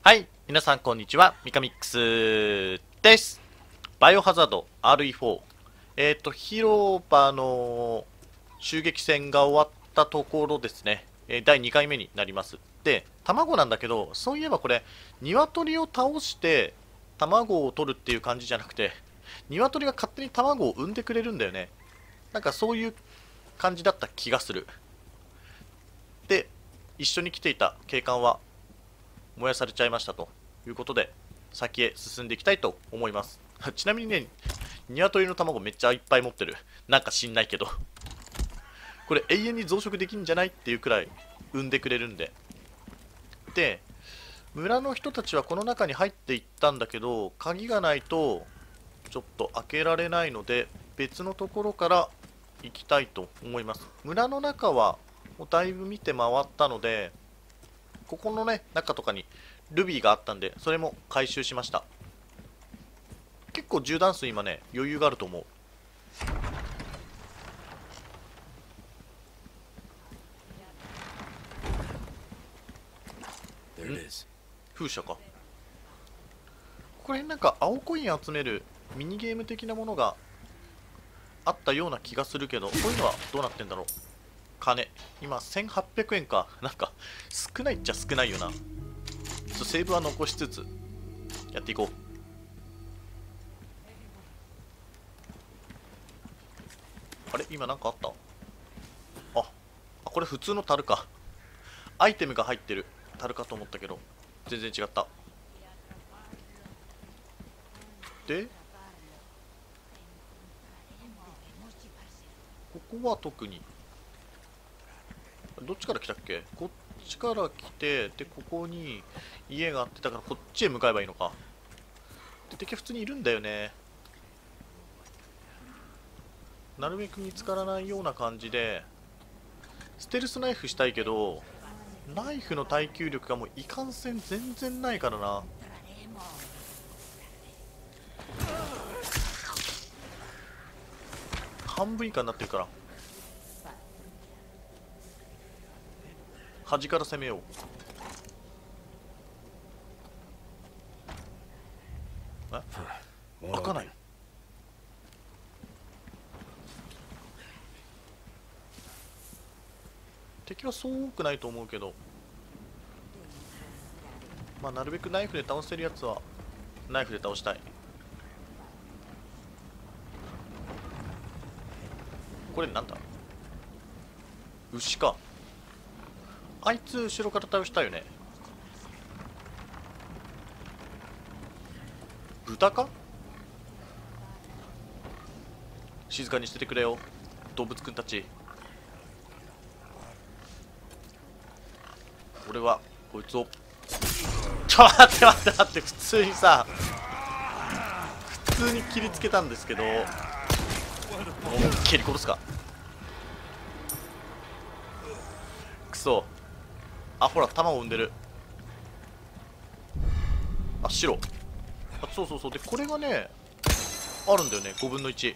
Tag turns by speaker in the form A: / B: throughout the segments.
A: はい、皆さんこんにちは、ミカミックスです。バイオハザード RE4。えっ、と、広場の襲撃戦が終わったところですね。えー第2回目になります。で、卵なんだけど、そういえばこれ、鶏を倒して卵を取るっていう感じじゃなくて、鶏が勝手に卵を産んでくれるんだよね。なんかそういう感じだった気がする。で、一緒に来ていた警官は燃やされちゃいましたと。いうことで先へ進んでいきたいと思います。ちなみにね鶏の卵めっちゃいっぱい持ってる。なんか知んないけど。これ永遠に増殖できんじゃないっていうくらい産んでくれるんで。で村の人たちはこの中に入っていったんだけど鍵がないとちょっと開けられないので別のところから行きたいと思います。村の中はもうだいぶ見て回ったのでここのね中とかにルビーがあったんでそれも回収しました。結構銃弾数今ね余裕があると思う.風車か。ここら辺なんか青コイン集めるミニゲーム的なものがあったような気がするけどそういうのはどうなってんだろう金。今1800円か。なんか少ないっちゃ少ないよな。ちょっとセーブは残しつつやっていこう。あれ？今なんかあった？ああこれ普通の樽か。アイテムが入ってる。樽かと思ったけど全然違った。でここは特に。どっちから来たっけ？こっちから来てでここに家があってだからこっちへ向かえばいいのか。で敵普通にいるんだよね。なるべく見つからないような感じでステルスナイフしたいけどナイフの耐久力がもういかんせん全然ないからな。半分以下になってるから。端から攻めよう。え？開かない。敵はそう多くないと思うけどまあなるべくナイフで倒せるやつはナイフで倒したい。これなんだ？牛か。あいつ後ろから倒したよね。豚か？静かにしててくれよ。動物くんたち。俺はこいつを。ちょ待って待って待って普通にさ普通に切りつけたんですけど思いっきり殺すか。くそあほら卵産んでる。あ白。あそうそうそう。でこれがねあるんだよね5分の1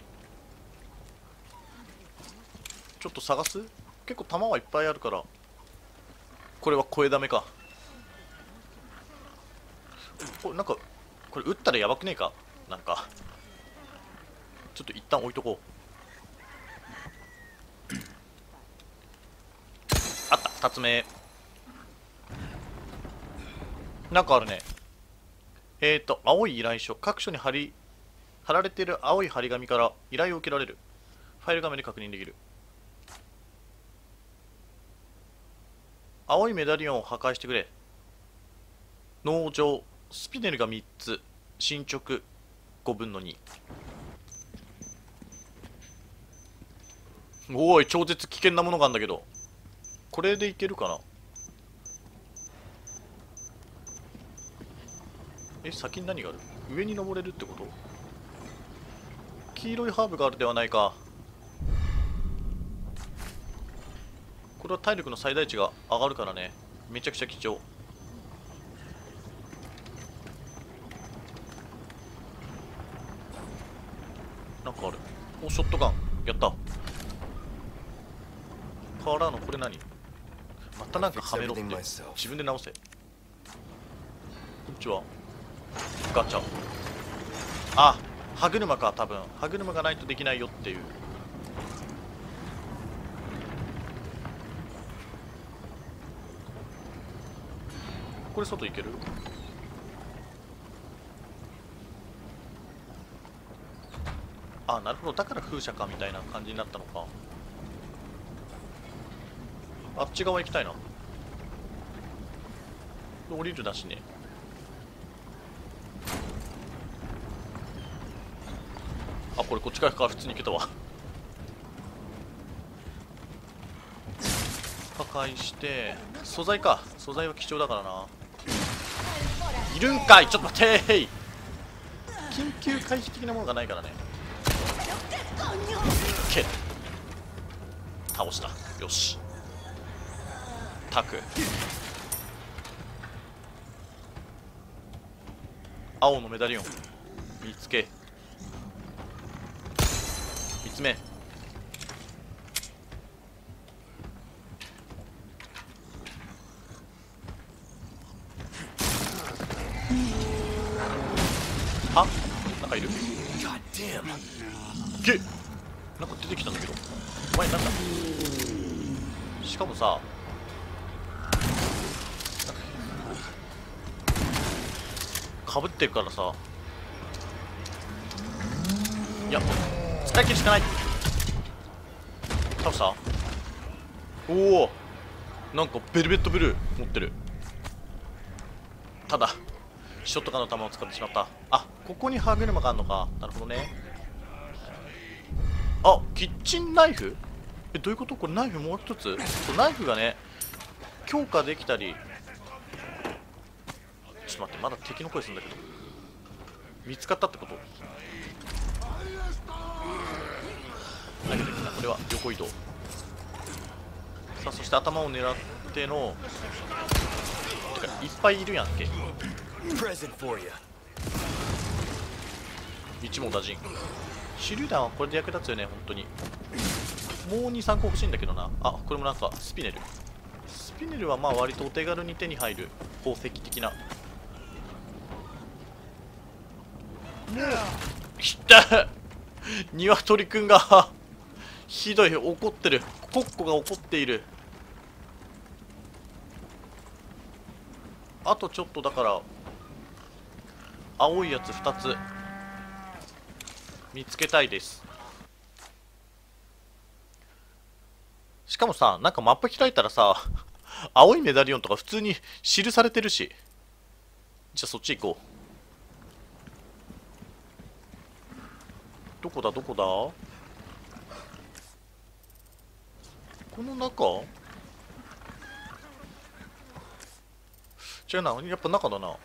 A: ちょっと探す？結構弾はいっぱいあるから。これは声ダメか。これなんかこれ撃ったらやばくねえか？なんか。ちょっと一旦置いとこう。あった2つ目。なんかあるね。えーと青い依頼書。各所に貼り貼られている青い張り紙から依頼を受けられる。ファイル画面で確認できる。青いメダリオンを破壊してくれ。農場。スピネルが3つ。進捗。5分の2おい超絶危険なものがあるんだけど。これでいけるかな？え先に何がある？上に登れるってこと？黄色いハーブがあるではないか。これは体力の最大値が上がるからね。めちゃくちゃ貴重。なんかある。おショットガン。やった。からのこれ何？またなんかはめろって。自分で直せ。ちは？ガチャ。あ歯車か多分。歯車がないとできないよっていう。これ外行ける？あなるほど。だから風車かみたいな感じになったのか。あっち側行きたいな。降りるだしね。あこれこっちからか普通に行けたわ。破壊して素材か。素材は貴重だからな。いるんかい。ちょっと待て。緊急回避的なものがないからね。け倒した。よし。タク。青のメダリオン。見つけ。つ目は？なんかいる？けなんか出てきたんだけど。お前なんだ？しかもさかぶってるからさ。いや。使い切るしかない。倒したおお。なんかベルベットブルー持ってる。ただショットガンの弾を使ってしまった。あここに歯車があるのか。なるほどね。あキッチンナイフ？えどういうこと？これナイフもう一つ？ナイフがね強化できたり。ちょっと待ってまだ敵の声するんだけど。見つかったってこと投げてきたこれは横移動。さあそして頭を狙ってのてかいっぱいいるやんけ.一網打尽。手榴弾はこれで役立つよね本当に。もう23個欲しいんだけどな。あこれもなんかスピネル。スピネルはまあ割とお手軽に手に入る宝石的な。きた。鶏くんがひどい怒ってる。コッコが怒っている。あとちょっとだから青いやつ2つ。見つけたいです。しかもさなんかマップ開いたらさ 青いメダリオンとか普通に記されてるし。じゃあそっち行こう。どこだ？どこだ？この中？違うなやっぱ中だな。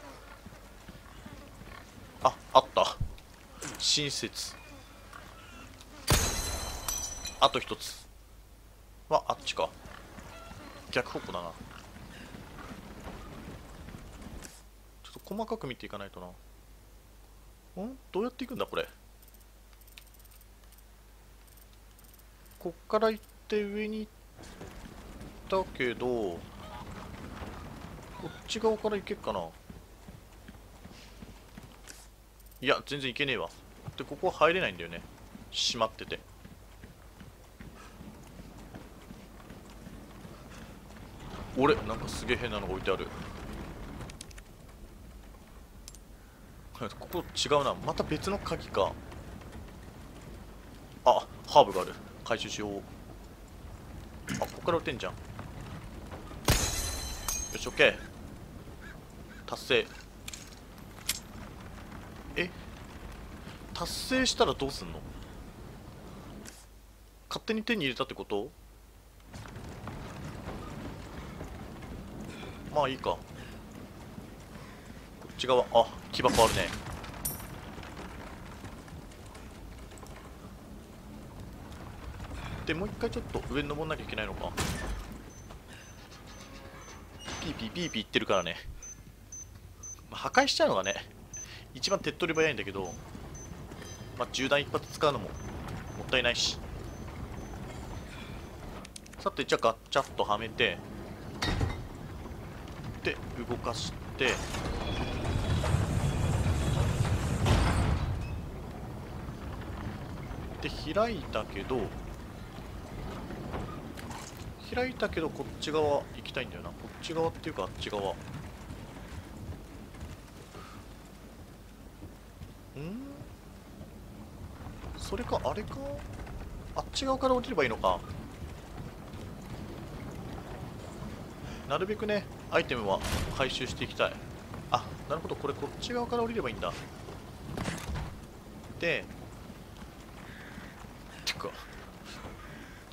A: ああった。親切。あと一つ。はあっちか。逆方向だな。ちょっと細かく見ていかないとな。ん？どうやっていくんだこれ？こっから行って上に行ってたけどこっち側から行けっかな。いや全然行けねえわ。でここは入れないんだよね。閉まってて。俺なんかすげえ変なのが置いてある。ここ違うな。また別の鍵か。あハーブがある。回収しよう。あここから撃てんじゃん。よし OK 達成。え？達成したらどうすんの？勝手に手に入れたってこと？まあいいか。こっち側。あ木箱あるね。でもう一回ちょっと上に登んなきゃいけないのか。ピーピーピーピーいってるからね、まあ、破壊しちゃうのがね一番手っ取り早いんだけど、まあ、銃弾一発使うのももったいないし。さてじゃあガッチャッとはめてで動かして。で開いたけど開いたけどこっち側行きたいんだよな。こっち側っていうかあっち側。ん？それかあれか？あっち側から降りればいいのか。なるべくねアイテムは回収していきたい。あなるほど。これこっち側から降りればいいんだ。でてか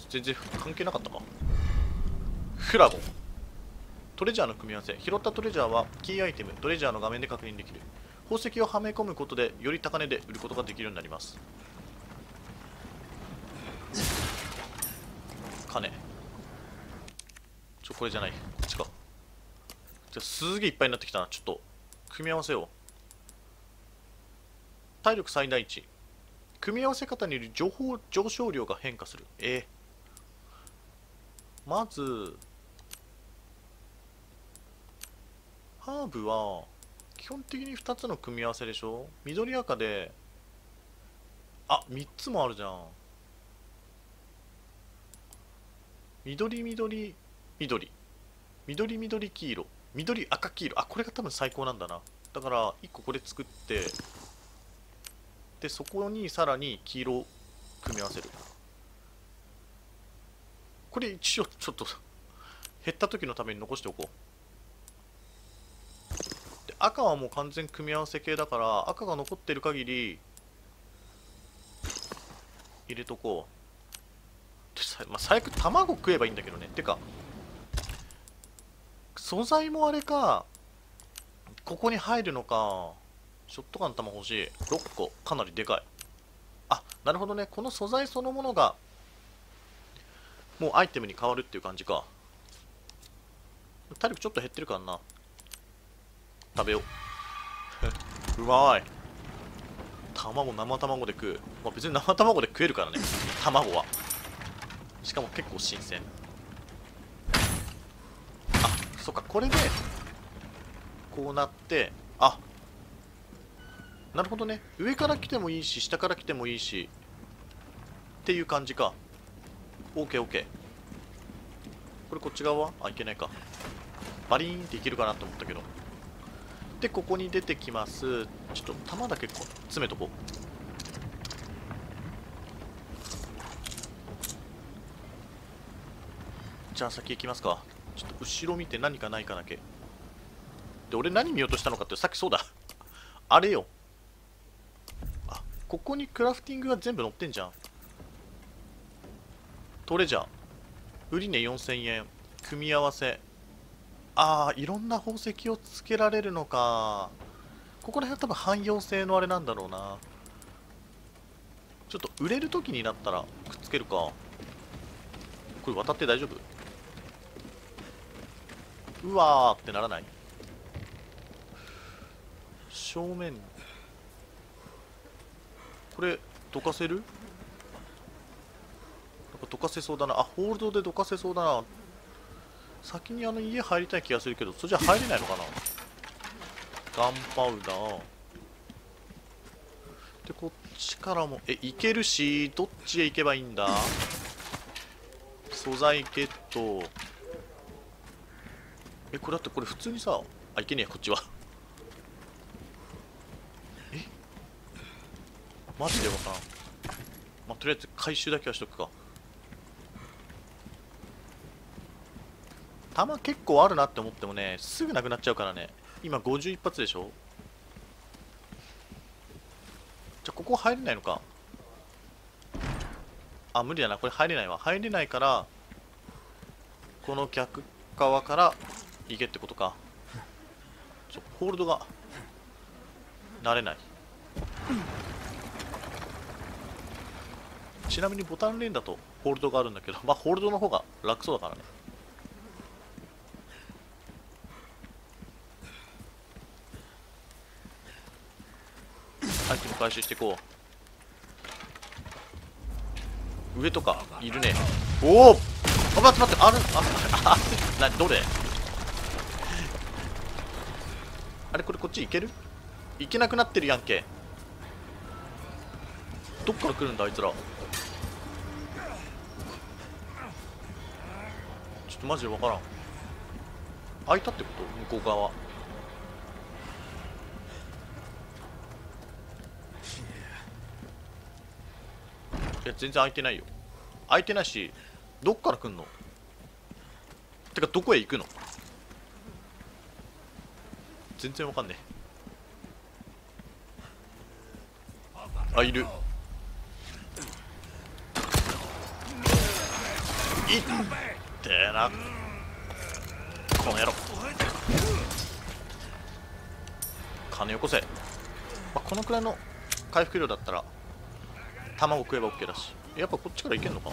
A: 全然関係なかったか。フラゴントレジャーの組み合わせ。拾ったトレジャーはキーアイテムトレジャーの画面で確認できる。宝石をはめ込むことでより高値で売ることができるようになります。金。ちょこれじゃない。こっちかじゃすげえいっぱいになってきたな。ちょっと組み合わせよう。体力最大値。組み合わせ方による情報上昇量が変化する。えー、まずハーブは基本的に2つの組み合わせでしょ？緑赤であ3つもあるじゃん。緑緑緑。緑緑黄色。緑赤黄色。あこれが多分最高なんだな。だから1個これ作ってでそこにさらに黄色組み合わせる。これ一応ちょっと減った時のために残しておこう。赤はもう完全組み合わせ系だから赤が残ってる限り入れとこう。まあ、最悪卵食えばいいんだけどね。てか素材もあれかここに入るのかショットガン弾欲しい。6個。かなりでかい。あなるほどね。この素材そのものがもうアイテムに変わるっていう感じか。体力ちょっと減ってるからな。食べよう。うまい。卵生卵で食う、まあ、別に生卵で食えるからね。卵は。しかも結構新鮮。あそっか。これでこうなってあなるほどね。上から来てもいいし下から来てもいいしっていう感じか。OKOK これこっち側は？あいけないか。バリーンっていけるかなと思ったけど。でここに出てきます。ちょっと弾だけ詰めとこう。じゃあ先行きますか。ちょっと後ろ見て何かないかだけ。で俺何見ようとしたのかってさっきそうだ。あれよ。あここにクラフティングが全部載ってんじゃん。トレジャー。売り値4000円。組み合わせ。ああいろんな宝石をつけられるのか。ここら辺は多分汎用性のあれなんだろうな。ちょっと売れる時になったらくっつけるか。これ渡って大丈夫？うわーってならない？正面。これどかせる？なんかどかせそうだな。あホールドでどかせそうだな。先にあの家入りたい気がするけどそれじゃ入れないのかな？ガンパウダー。でこっちからもえ行けるしどっちへ行けばいいんだ？素材ゲット。えこれだってこれ普通にさあいけねえこっちは。え？マジでわからん。まあ、とりあえず回収だけはしとくか。弾結構あるなって思ってもねすぐなくなっちゃうからね。今51発でしょ？じゃあここ入れないのか。あ無理だな。これ入れないわ。入れないからこの逆側からいけってことか。ちょホールドが慣れない。ちなみにボタンレーンだとホールドがあるんだけどまあホールドの方が楽そうだからね。アイテム回収していこう。上とかいるね。おお。あ待って待って。あるああ などれ？あれこれこっち行ける？行けなくなってるやんけ。どっから来るんだあいつら。ちょっとマジで分からん。開いたってこと？向こう側。いや全然開いてないよ。開いてないしどっから来んの？てかどこへ行くの？全然わかんねえ。あいる。いってな。この野郎。金よこせ、まあ、このくらいの回復量だったら卵食えば OK だし。やっぱこっちからいけんのか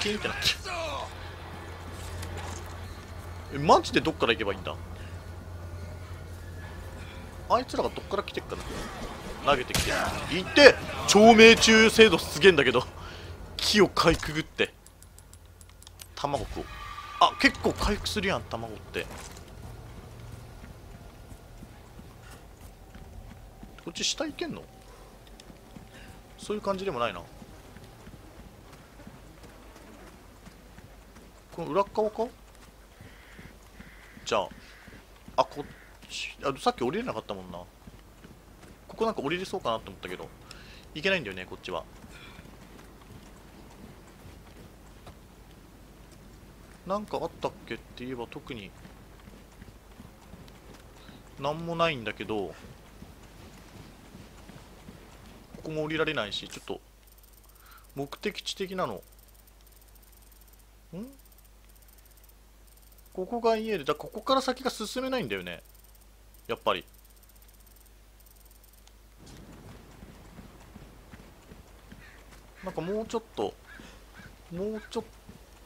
A: キンってなっちゃう。えマジでどっから行けばいいんだ？あいつらがどっから来てっかな？投げてきて。いって長命中精度すげえんだけど木をかいくぐって。卵食おう。あ結構回復するやん卵って。こっち下行けんの？そういう感じでもないな。この裏側か？じゃああこっちあさっき降りれなかったもんな。ここなんか降りれそうかなって思ったけどいけないんだよねこっちは。なんかあったっけって言えば特になんもないんだけどここも降りられないしちょっと目的地的なの。ん？ここが家でだここから先が進めないんだよね。やっぱり。なんかもうちょっともうちょっ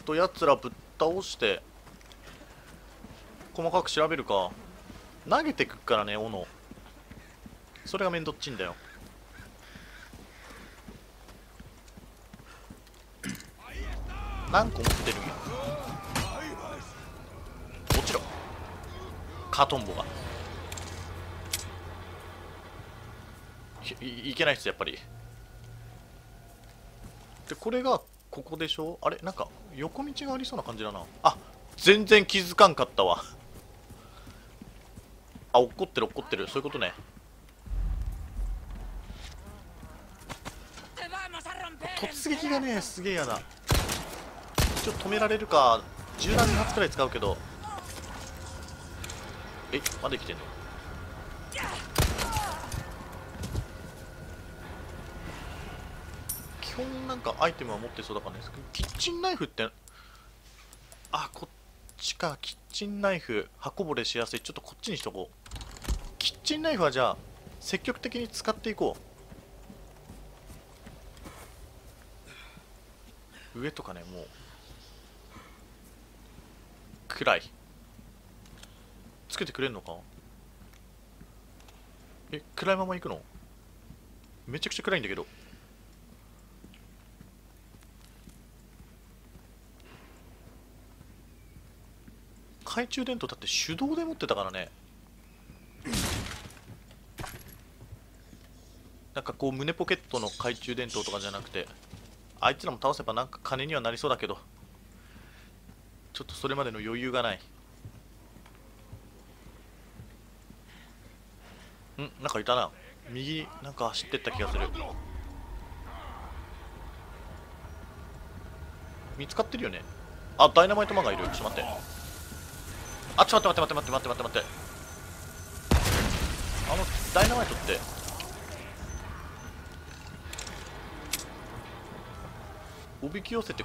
A: とやつらぶっ倒して細かく調べるか。投げてくっからね斧。それがめんどっちんだよ。何個持ってるんや落ちろん。カトンボが。いいけないっすやっぱり。でこれがここでしょ？あれ？なんか横道がありそうな感じだな。あ全然気づかんかったわ。あ落っこってる落っこってる。そういうことね。突撃がねすげえやだ。一応止められるか銃弾2発くらい使うけど。えまだ生きてんの？基本なんかアイテムは持ってそうだからね。キッチンナイフってあこっちか。キッチンナイフ刃こぼれしやすい。ちょっとこっちにしとこう。キッチンナイフはじゃあ積極的に使っていこう。上とかねもう。暗い。つけてくれんのか？え暗いまま行くの？めちゃくちゃ暗いんだけど。懐中電灯だって手動で持ってたからね。なんかこう胸ポケットの懐中電灯とかじゃなくてあいつらも倒せばなんか金にはなりそうだけど。ちょっとそれまでの余裕がない。ん？なんかいたな。右なんか走ってった気がする。見つかってるよね。あダイナマイトマンがいる。ちょっと待って。あちょっと待って待って待って待って待って待ってあのダイナマイトって。おびき寄せて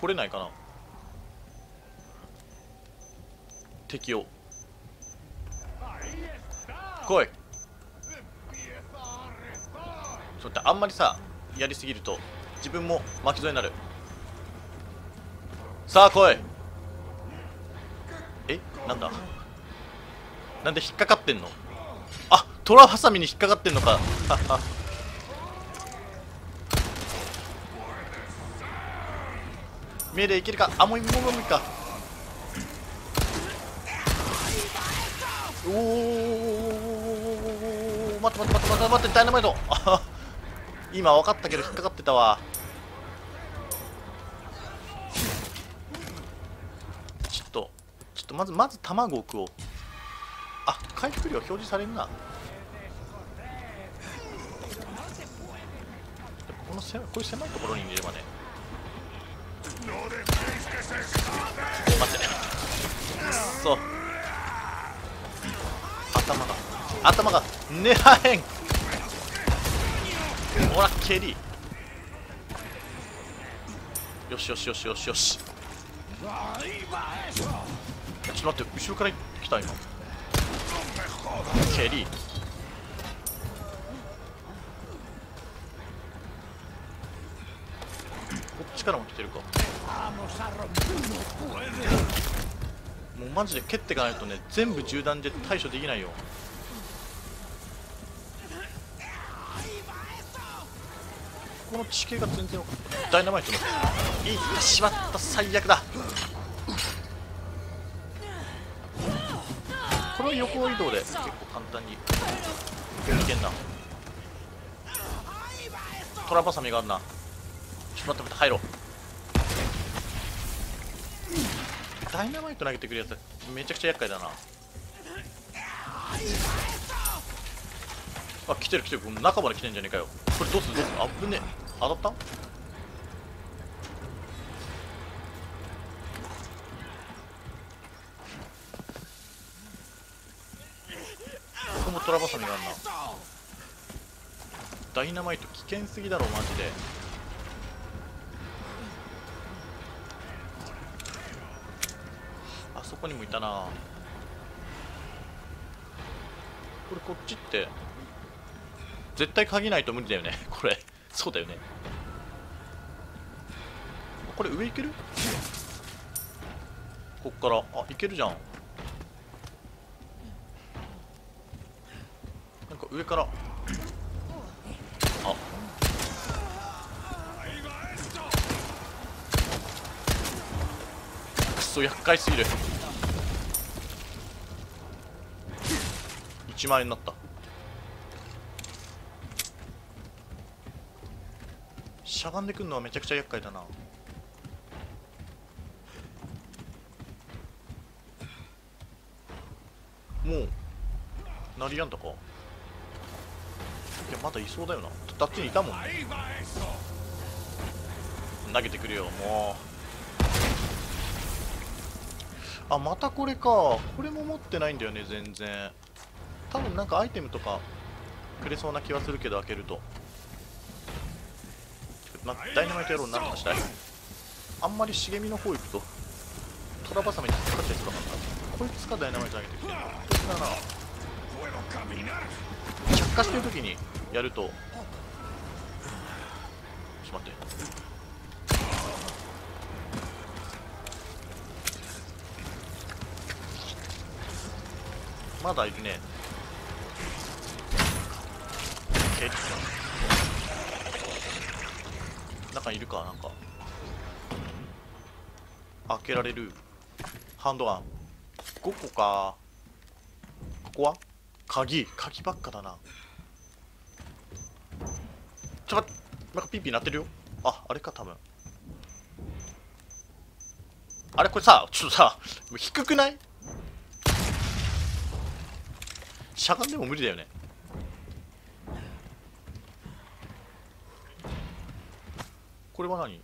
A: 来れないかな。敵を。来い。ちょっと待ってあんまりさやりすぎると自分も巻き添えになる。さあ来い。え？なんだ？なんで引っかかってんの？あトラハサミに引っかかってんのか。はは。目でいけるか？あもうもうもうか。おお待って待って待って待って待ってダイナマイト今分かったけど引っかかってたわちょっとちょっとまずまず卵を食おうあ回復量表示されるなこのせこういう狭いところにいればね待ってくそ頭が。頭がねはへん。ほら蹴り。よしよしよしよしよし。ちょっと待って後ろから来た今。蹴り。こっちからも来てるか。もうマジで蹴っていかないとね全部銃弾で対処できないよ。この地形が全然ダイナマイトの。いってしまった最悪だ。これは横移動で結構簡単にいけんな。トラバサミがあるな。ちょっと待って待って入ろう。ダイナマイト投げてくるやつめちゃくちゃ厄介だな。あ来てる来てる中まで来てんじゃねえかよ。これどうするどうするあぶね当たった？ここもトラバサミがあるな。ダイナマイト危険すぎだろマジで。そこにもいたな。これこっちって絶対鍵ないと無理だよね。これ。そうだよね。これ上行ける？こっから。あ行けるじゃん。なんか上から。あ。くそ厄介すぎる。1万円になった。しゃがんでくんのはめちゃくちゃ厄介だな。もう鳴りやんだか？いやまだいそうだよな。だってにいたもんね。投げてくるよもう。あまたこれか。これも持ってないんだよね全然。多分なんかアイテムとかくれそうな気はするけど開けると。まあダイナマイト野郎になったしたいあんまり茂みの方行くとトラバサミに引っかかったりするからな。こいつかダイナマイト投げてきてるこいつだな。着火してる時にやると。ちょっと待って。まだいるね。え中にいるかなんか。開けられる。ハンドガン。5個か。ここは？鍵。鍵ばっかだな。ちょっなんかピーピー鳴ってるよ。ああれか多分。あれこれさちょっとさ低くない？しゃがんでも無理だよね。これは何？い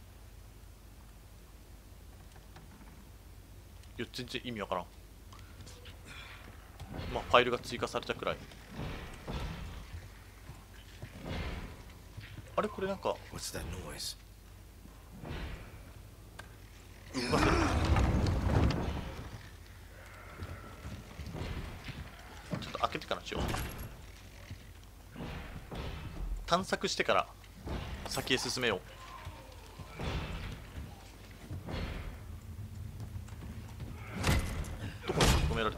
A: や全然意味わからん。まあファイルが追加されたくらい。あれ？これなんか?動かせる。ちょっと開けてからしよう。探索してから先へ進めよう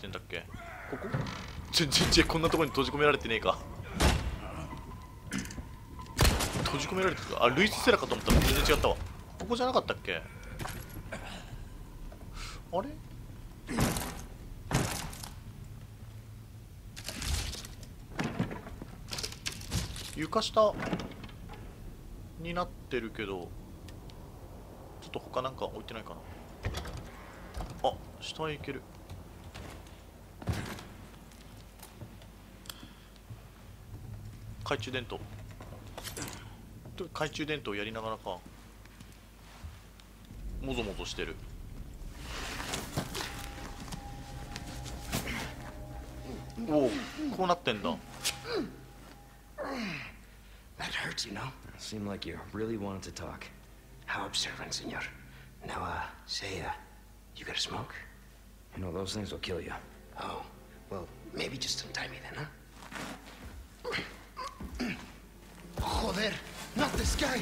A: てんだっけ？ここ？全然違うこんなところに閉じ込められてねえか。閉じ込められてるか？あルイス・セラかと思った。ら全然違ったわ。ここじゃなかったっけ？あれ？床下になってるけどちょっと他なんか置いてないかな。あ下へ行ける。懐中電灯懐中電灯やりながらかもぞもぞしてるおおこうなってんだ
B: That hurts, you know. Seemed like you really wanted to talk. How observant, senor. Now, uh, say, uh, you got a smoke? You know, those things will kill you. Oh, well, maybe just untie me then, huh? Joder, not this guy!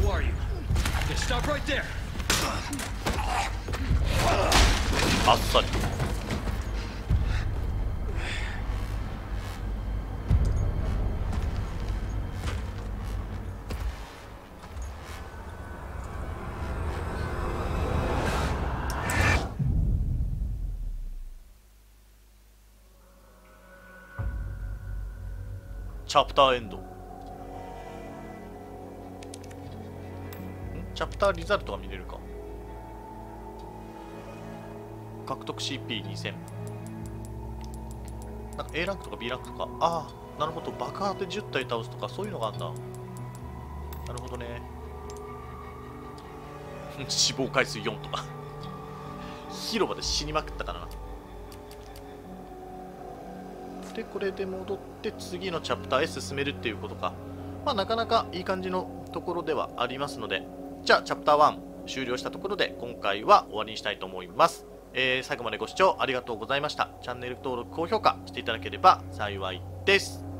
C: Who are you? Okay, stop right there.
A: あチャプターエンドんチャプターリザルトが見れるか？獲得 CP2000 なんか A ランクとか B ランクとか。ああなるほど。爆破で10体倒すとかそういうのがあるんだ。なるほどね。死亡回数4とか。広場で死にまくったからな。でこれで戻って次のチャプターへ進めるっていうことかまあなかなかいい感じのところではありますのでじゃあチャプター1終了したところで今回は終わりにしたいと思いますえー最後までご視聴ありがとうございました。チャンネル登録、高評価していただければ幸いです。